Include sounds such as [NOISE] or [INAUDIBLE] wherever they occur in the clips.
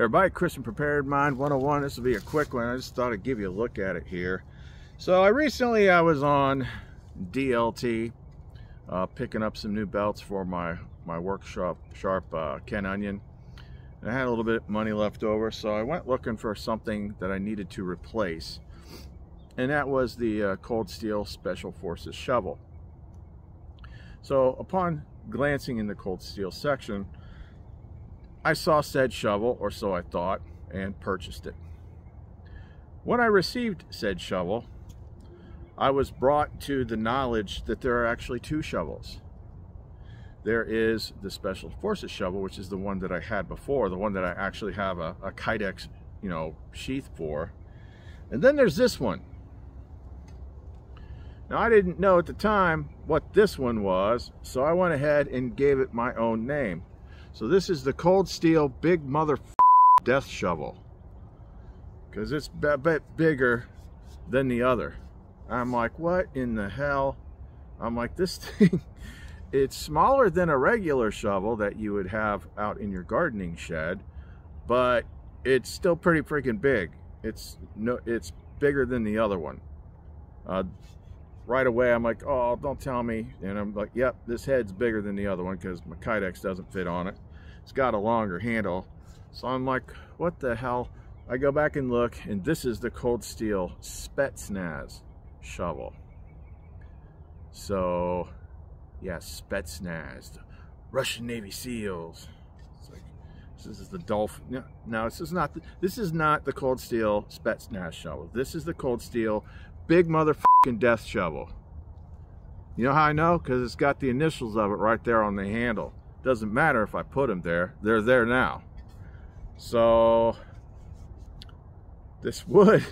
Everybody, Chris from Prepared Mind 101. This will be a quick one. I just thought I'd give you a look at it here. So I recently I was on DLT uh, picking up some new belts for my my workshop sharp uh, Ken Onion. And I had a little bit of money left over, so I went looking for something that I needed to replace. And that was the uh, Cold Steel Special Forces shovel. So upon glancing in the Cold Steel section, I saw said shovel, or so I thought, and purchased it. When I received said shovel, I was brought to the knowledge that there are actually two shovels. There is the Special Forces shovel, which is the one that I had before, the one that I actually have a, a Kydex, you know, sheath for. And then there's this one. Now I didn't know at the time what this one was, so I went ahead and gave it my own name. So this is the Cold Steel Big Mother Death Shovel. Because it's a bit bigger than the other. I'm like, what in the hell? I'm like, this [LAUGHS] thing, it's smaller than a regular shovel that you would have out in your gardening shed, but it's still pretty freaking big. It's no, it's bigger than the other one. Uh, right away I'm like, oh, don't tell me. And I'm like, yep, this head's bigger than the other one because my Kydex doesn't fit on it. It's got a longer handle. So I'm like, what the hell? I go back and look, and this is the Cold Steel Spetsnaz shovel. So, yeah, Spetsnaz, Russian Navy SEALs. This is the Dolphin. No, no, this is not. The, this is not the Cold Steel Spetsnaz shovel. This is the Cold Steel big motherfucking death shovel. You know how I know? Because it's got the initials of it right there on the handle. Doesn't matter if I put them there. They're there now. So, this [LAUGHS] wood,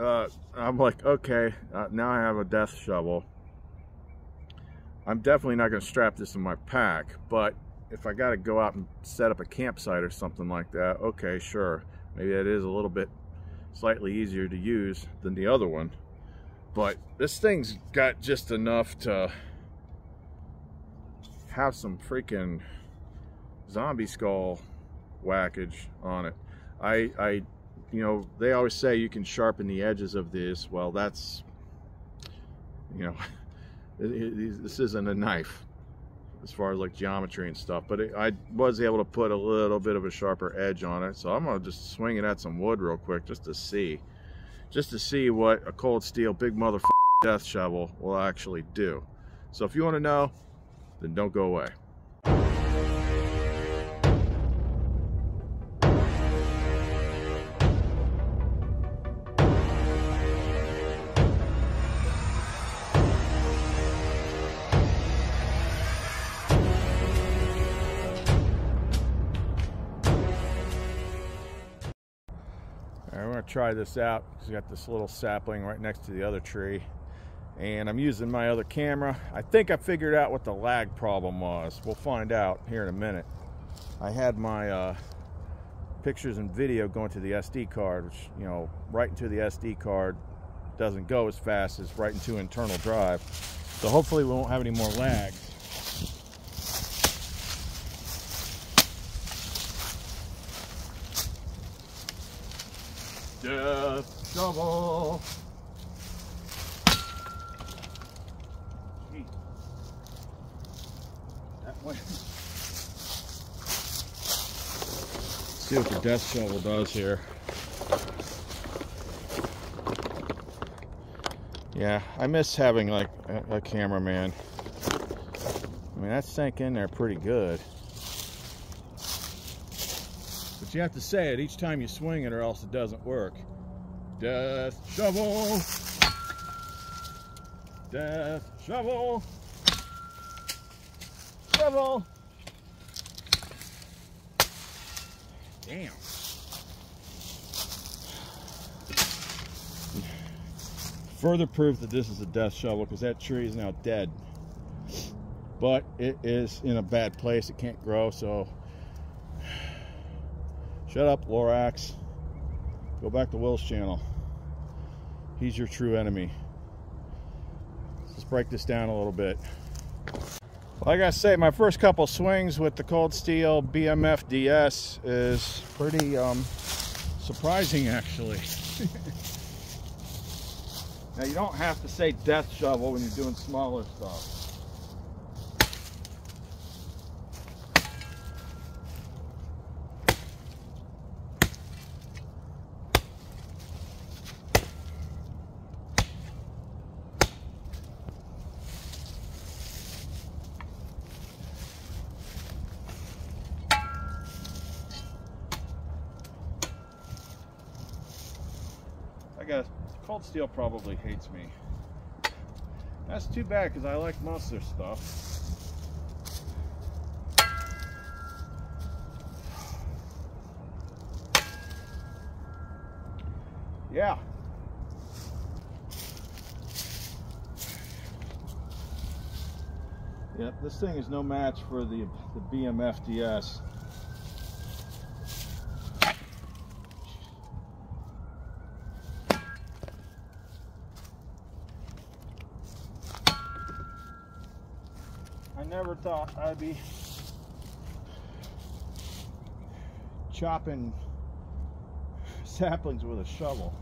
uh, I'm like, okay, uh, now I have a death shovel. I'm definitely not going to strap this in my pack, but if I got to go out and set up a campsite or something like that, okay, sure. Maybe that is a little bit slightly easier to use than the other one. But this thing's got just enough to have some freaking zombie skull whackage on it. I, I, you know, they always say you can sharpen the edges of this. Well, that's, you know, [LAUGHS] this isn't a knife as far as like geometry and stuff, but it, I was able to put a little bit of a sharper edge on it. So I'm gonna just swing it at some wood real quick just to see just to see what a cold steel big mother death shovel will actually do. So if you want to know, then don't go away. Try this out. It's got this little sapling right next to the other tree. And I'm using my other camera. I think I figured out what the lag problem was. We'll find out here in a minute. I had my uh, pictures and video going to the SD card, which, you know, right into the SD card doesn't go as fast as right into internal drive. So hopefully we won't have any more lags. Death shovel. That. See what the death shovel does here. Yeah, I miss having like a, a cameraman. I mean, that sank in there pretty good. But you have to say it each time you swing it or else it doesn't work. Death shovel. Death shovel. Shovel. Damn. Further proof that this is a death shovel because that tree is now dead. But it is in a bad place. It can't grow, so Shut up, Lorax. Go back to Will's channel. He's your true enemy. Let's break this down a little bit. like I say, my first couple swings with the Cold Steel BMF DS is pretty um, surprising, actually. [LAUGHS] now, you don't have to say death shovel when you're doing smaller stuff. Guess Cold Steel probably hates me. That's too bad because I like most of their stuff. Yeah. Yep, this thing is no match for the, the BMF DS. never thought I'd be chopping saplings with a shovel.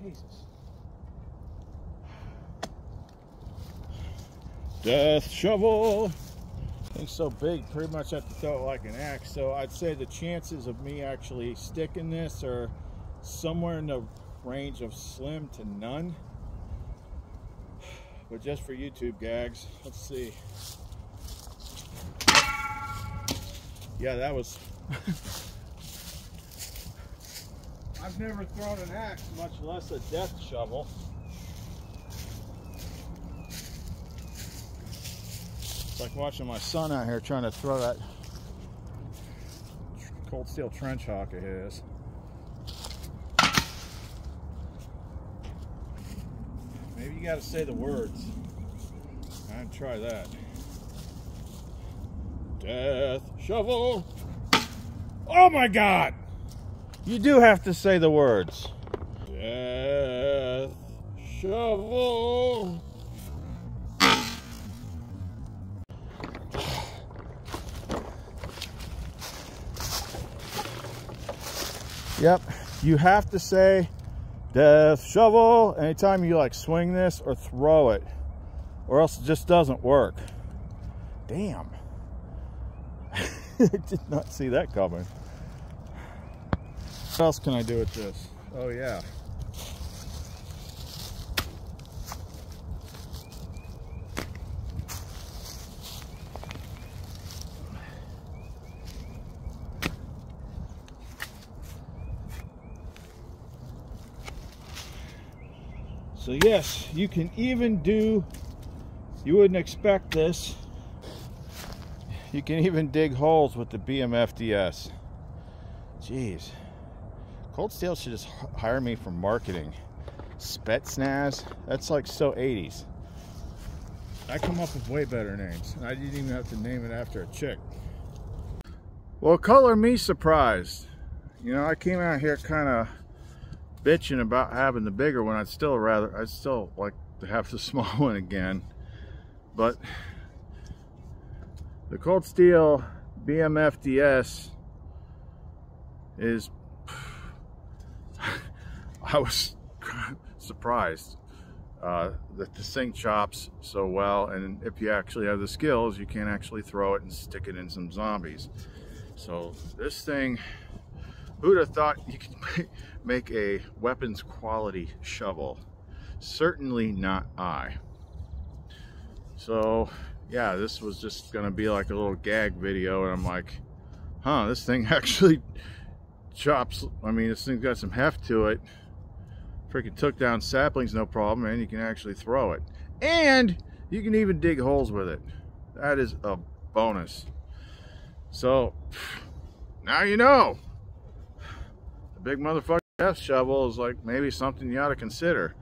Jesus. Death shovel. Thing's so big, pretty much have to throw it like an axe. So I'd say the chances of me actually sticking this are somewhere in the range of slim to none. But just for YouTube gags, let's see. Yeah, that was... [LAUGHS] I've never thrown an axe, much less a death shovel. It's like watching my son out here trying to throw that cold steel trench hawk of his. You got to say the words. I'd try that. Death shovel. Oh my God! You do have to say the words. Death shovel. Yep, you have to say death shovel anytime you like swing this or throw it or else it just doesn't work. Damn. I [LAUGHS] did not see that coming. What else can I do with this? Oh yeah So yes, you can even do, you wouldn't expect this, you can even dig holes with the BMFDS. Jeez. Cold Steel should just hire me for marketing. Spetsnaz, that's like so 80s. I come up with way better names. I didn't even have to name it after a chick. Well, color me surprised. You know, I came out here kind of bitching about having the bigger one. I'd still rather, I'd still like to have the [LAUGHS] small one again. But the Cold Steel BMF DS is, [LAUGHS] I was [LAUGHS] surprised uh, that this thing chops so well. And if you actually have the skills, you can actually throw it and stick it in some zombies. So this thing, who'd have thought you could [LAUGHS] make a weapons quality shovel. Certainly not I. So yeah, this was just gonna be like a little gag video and I'm like, huh, this thing [LAUGHS] actually chops, I mean, this thing's got some heft to it. Freaking took down saplings, no problem, and you can actually throw it. And you can even dig holes with it. That is a bonus. So, [SIGHS] now you know. Big motherfucker death shovel is like maybe something you ought to consider.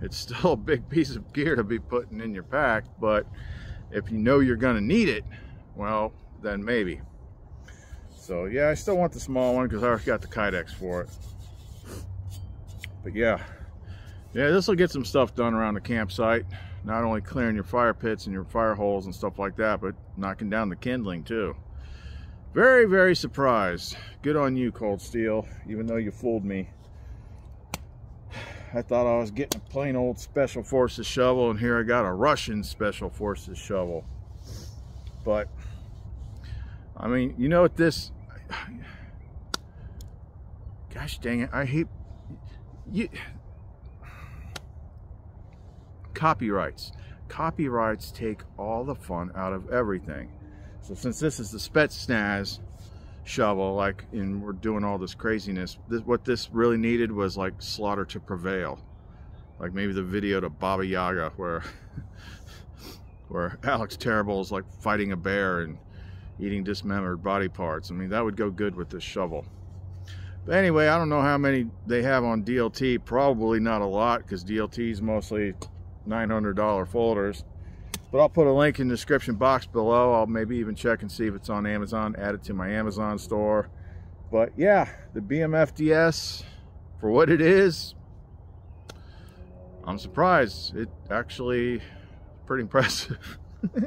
It's still [LAUGHS] a big piece of gear to be putting in your pack, but if you know you're gonna need it, well, then maybe. So yeah, I still want the small one because I already got the Kydex for it. but yeah, yeah, this will get some stuff done around the campsite. Not only clearing your fire pits and your fire holes and stuff like that, but knocking down the kindling too. Very, very surprised. Good on you, Cold Steel, even though you fooled me. I thought I was getting a plain old Special Forces shovel, and here I got a Russian Special Forces shovel. But, I mean, you know what this... Gosh dang it, I hate... You, copyrights. Copyrights take all the fun out of everything. So since this is the Spetsnaz shovel, like, and we're doing all this craziness, this, what this really needed was like Slaughter to Prevail. Like maybe the video to Baba Yaga where [LAUGHS] where Alex Terrible is like fighting a bear and eating dismembered body parts. I mean, that would go good with this shovel. But anyway, I don't know how many they have on DLT. Probably not a lot because DLT is mostly $900 folders. But I'll put a link in the description box below. I'll maybe even check and see if it's on Amazon, add it to my Amazon store. But yeah, the BMFDS, for what it is, I'm surprised. It actually pretty impressive. [LAUGHS]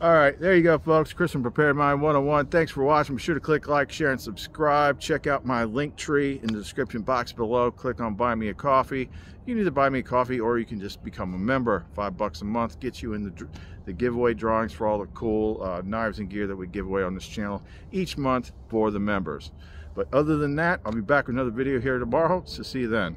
All right, there you go, folks. Chris from Prepared Mind 101. Thanks for watching. Be sure to click like, share, and subscribe. Check out my link tree in the description box below. Click on Buy Me a Coffee. You can either buy me a coffee or you can just become a member. Five bucks a month gets you in the, the giveaway drawings for all the cool uh, knives and gear that we give away on this channel each month for the members. But other than that, I'll be back with another video here tomorrow. So see you then.